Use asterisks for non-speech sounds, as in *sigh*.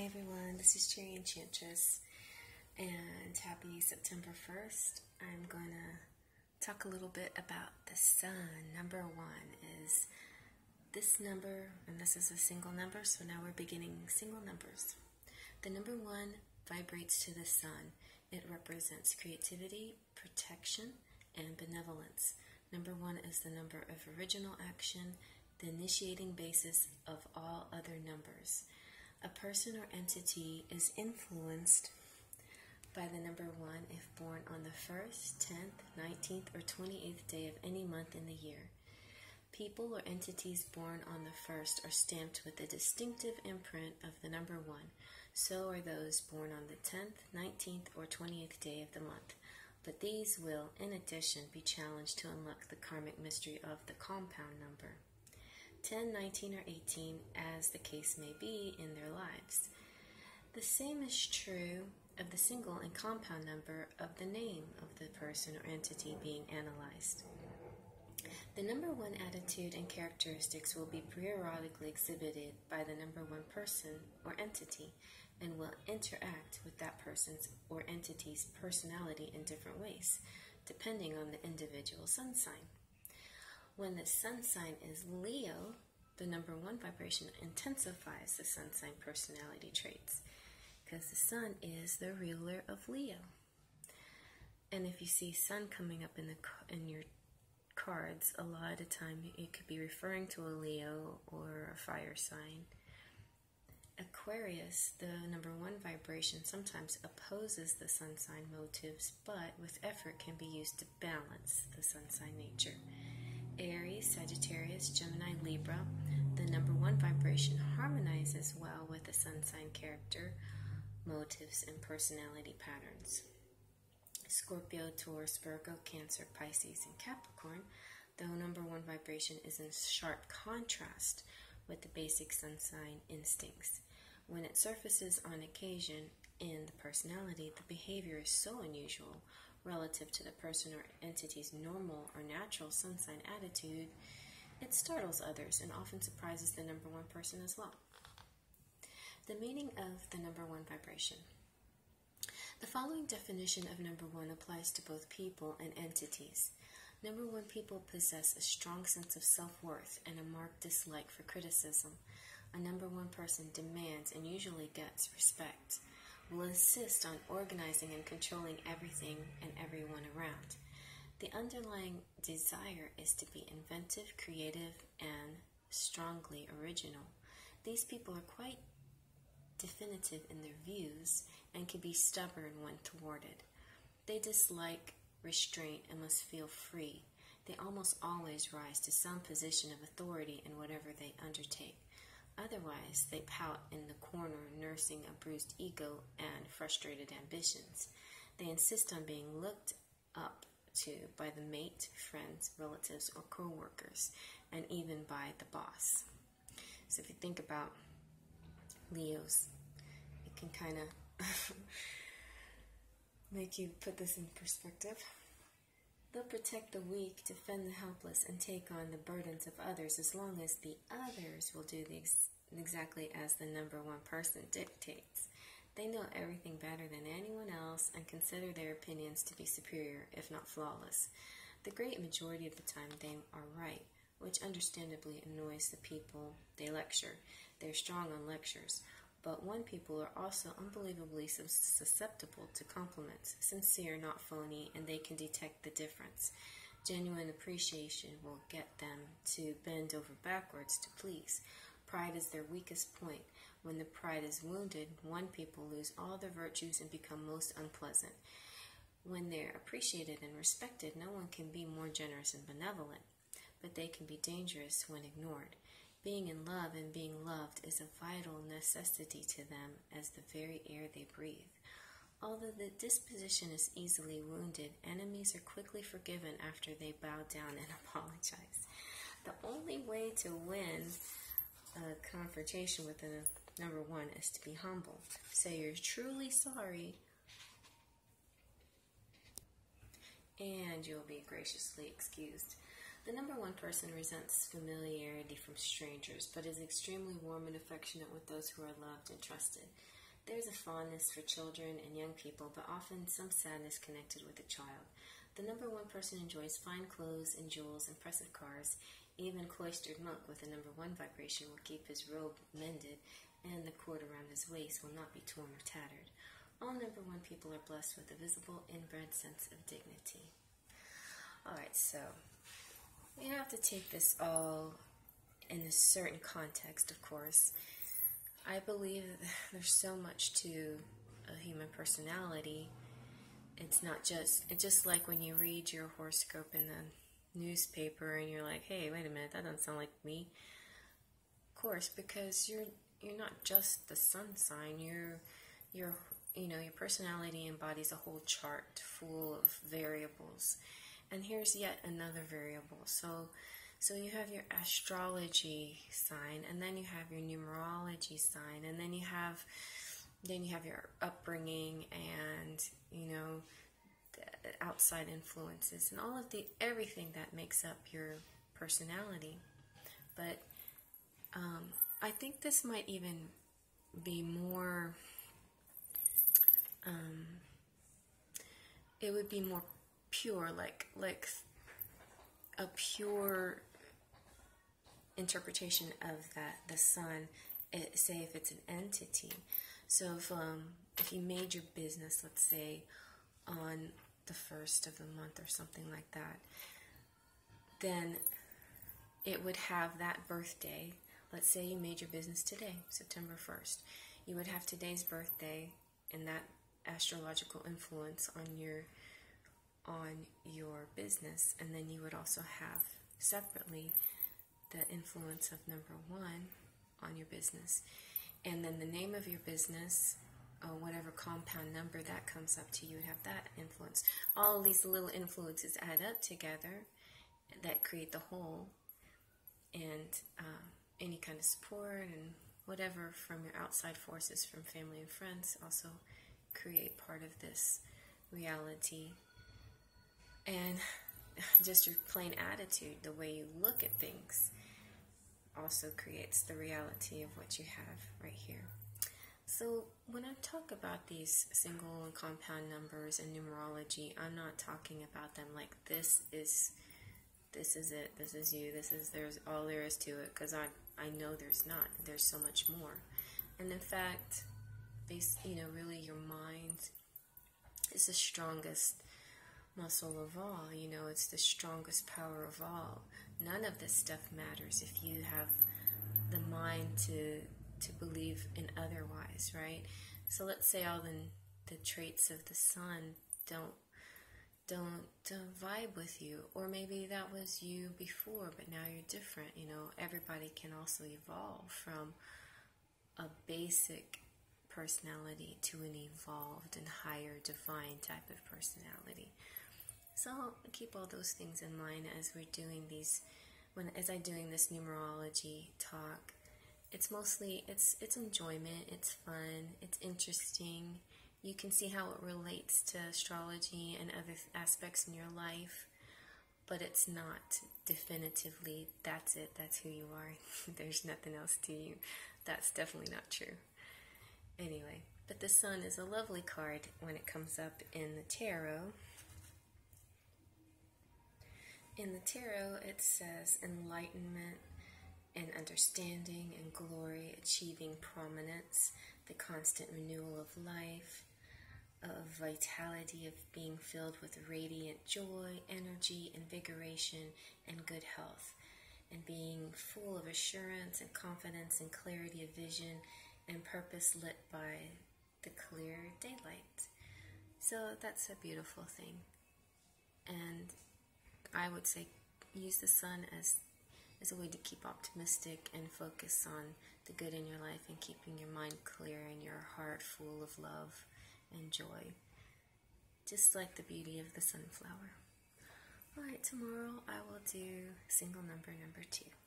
Hi everyone, this is Cherry Enchantress, and happy September 1st. I'm going to talk a little bit about the sun. Number one is this number, and this is a single number, so now we're beginning single numbers. The number one vibrates to the sun. It represents creativity, protection, and benevolence. Number one is the number of original action, the initiating basis of all other numbers. A person or entity is influenced by the number 1 if born on the 1st, 10th, 19th, or 28th day of any month in the year. People or entities born on the 1st are stamped with the distinctive imprint of the number 1. So are those born on the 10th, 19th, or 28th day of the month. But these will, in addition, be challenged to unlock the karmic mystery of the compound number. 10, 19, or 18, as the case may be in their lives. The same is true of the single and compound number of the name of the person or entity being analyzed. The number one attitude and characteristics will be periodically exhibited by the number one person or entity and will interact with that person's or entity's personality in different ways, depending on the individual sun sign. When the sun sign is Leo, the number one vibration intensifies the sun sign personality traits because the sun is the ruler of Leo. And if you see sun coming up in the in your cards, a lot of the time it could be referring to a Leo or a fire sign. Aquarius, the number one vibration, sometimes opposes the sun sign motives, but with effort can be used to balance the sun sign nature. Aries, Sagittarius, Gemini, Libra, the number one vibration harmonizes well with the sun sign character, motives, and personality patterns. Scorpio, Taurus, Virgo, Cancer, Pisces, and Capricorn, the number one vibration is in sharp contrast with the basic sun sign instincts. When it surfaces on occasion in the personality, the behavior is so unusual relative to the person or entity's normal or natural sun sign attitude, it startles others and often surprises the number one person as well. The meaning of the number one vibration. The following definition of number one applies to both people and entities. Number one people possess a strong sense of self worth and a marked dislike for criticism. A number one person demands and usually gets respect will insist on organizing and controlling everything and everyone around. The underlying desire is to be inventive, creative, and strongly original. These people are quite definitive in their views and can be stubborn when thwarted. They dislike restraint and must feel free. They almost always rise to some position of authority in whatever they undertake. Otherwise, they pout in the corner, nursing a bruised ego and frustrated ambitions. They insist on being looked up to by the mate, friends, relatives, or co workers, and even by the boss. So, if you think about Leos, it can kind of *laughs* make you put this in perspective. They'll protect the weak, defend the helpless, and take on the burdens of others as long as the others will do the ex- exactly as the number one person dictates. They know everything better than anyone else and consider their opinions to be superior, if not flawless. The great majority of the time, they are right, which understandably annoys the people they lecture. They're strong on lectures. But one people are also unbelievably susceptible to compliments, sincere, not phony, and they can detect the difference. Genuine appreciation will get them to bend over backwards to please. Pride is their weakest point. When the pride is wounded, one people lose all their virtues and become most unpleasant. When they're appreciated and respected, no one can be more generous and benevolent, but they can be dangerous when ignored. Being in love and being loved is a vital necessity to them as the very air they breathe. Although the disposition is easily wounded, enemies are quickly forgiven after they bow down and *laughs* apologize. The only way to win a confrontation with a number one is to be humble. Say you're truly sorry, and you'll be graciously excused. The number one person resents familiarity from strangers, but is extremely warm and affectionate with those who are loved and trusted. There is a fondness for children and young people, but often some sadness connected with a child. The number one person enjoys fine clothes and jewels, impressive cars. Even cloistered monk with a number one vibration will keep his robe mended, and the cord around his waist will not be torn or tattered. All number one people are blessed with a visible, inbred sense of dignity. Alright, so you have to take this all in a certain context, of course. I believe *laughs* there's so much to a human personality. It's not just it's just like when you read your horoscope in the newspaper and you're like, "Hey, wait a minute, that doesn't sound like me." Of course, because you're you're not just the sun sign. You're you're you know, your personality embodies a whole chart full of variables. And here's yet another variable. So so you have your astrology sign and then you have your numerology sign and then you have then you have your upbringing and you know outside influences and all of the everything that makes up your personality. But um, I think this might even be more um, it would be more pure, like like a pure interpretation of that the sun. It, say if it's an entity. So if um, if you made your business, let's say, on the first of the month or something like that, then it would have that birthday. Let's say you made your business today, September 1st. You would have today's birthday and that astrological influence on your on your business and then you would also have separately the influence of number one on your business and then the name of your business or whatever compound number that comes up to you would have that influence all these little influences add up together that create the whole and uh, any kind of support and whatever from your outside forces from family and friends also create part of this reality. And *sighs* just your plain attitude, the way you look at things, also creates the reality of what you have right here. So, when I talk about these single and compound numbers and numerology, I'm not talking about them like this is this is it, this is you, this is there's all there is to it because I I know there's not. There's so much more. And in fact, base, you know, really your mind is the strongest muscle of all. You know, it's the strongest power of all. None of this stuff matters if you have the mind to to believe in otherwise, right? So let's say all the the traits of the sun don't don't, vibe with you, or maybe that was you before, but now you're different. You know, everybody can also evolve from a basic personality to an evolved and higher divine type of personality. So keep all those things in mind as we're doing these when as I'm doing this numerology talk. It's mostly it's it's enjoyment, it's fun, it's interesting. You can see how it relates to astrology and other aspects in your life, but it's not definitively that's it, that's who you are. *laughs* There's nothing else to you. That's definitely not true. Anyway, but the sun is a lovely card when it comes up in the tarot. In the tarot, it says enlightenment and understanding and glory, achieving prominence, the constant renewal of life, of vitality, of being filled with radiant joy, energy, invigoration, and good health, and being full of assurance and confidence and clarity of vision and purpose lit by the clear daylight. So that's a beautiful thing. And I would say use the sun as as a way to keep optimistic and focus on the good in your life and keeping your mind clear and your heart full of love and joy. Just like the beauty of the sunflower. Alright, tomorrow I will do single number number two.